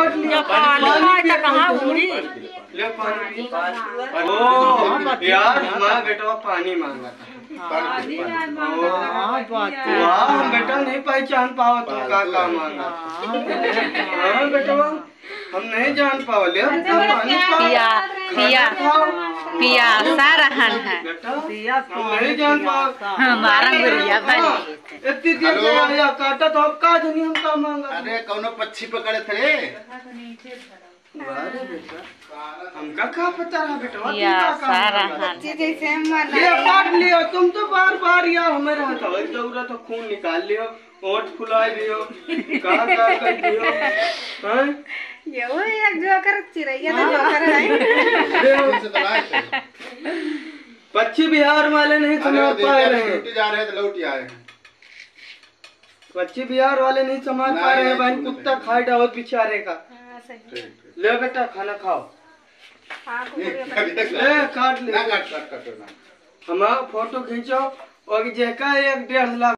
काट लिया। पानी तो कहाँ उड़ी ले पानी ओ यार माँ बेटा पानी मांगा था। हाँ वाह बेटा नहीं पहचान पाओ तुम का काम मांगा हाँ बेटा हम नहीं जान पाओ ले बेटा पानी पिया पिया पिया सा रहन है। बेटा हम नहीं जान पाओ। हमारा गुड़िया बनी। इतनी देर से आया काटा तो अब का धनी हम का मांगा अरे कौनो पक्षी पकड़े थे अरे बेटा। हमका का पता रहा बेटा? तुम ये काट लियो तो बार बार या हमें हो। दौरा तो खून निकाल लियो ओट फुला दियो कहा का कर दियो? हैं? यो एक जोकर चिड़ैया तो जोकर है से तो लाए थे पश्चिम बिहार वाले नहीं समझ पा रहे हैं। छुट्टी जा रहे थे लौट आए पश्चिम बिहार वाले नहीं समझ पा रहे हैं भाई कुत्ता खाए डाओ बेचारे का। ठीक ले बेटा खाना खाओ। ले काट ले। ना काट काट काट ना हम फ़ोटो खींचो और जेका एक डेढ़ लाख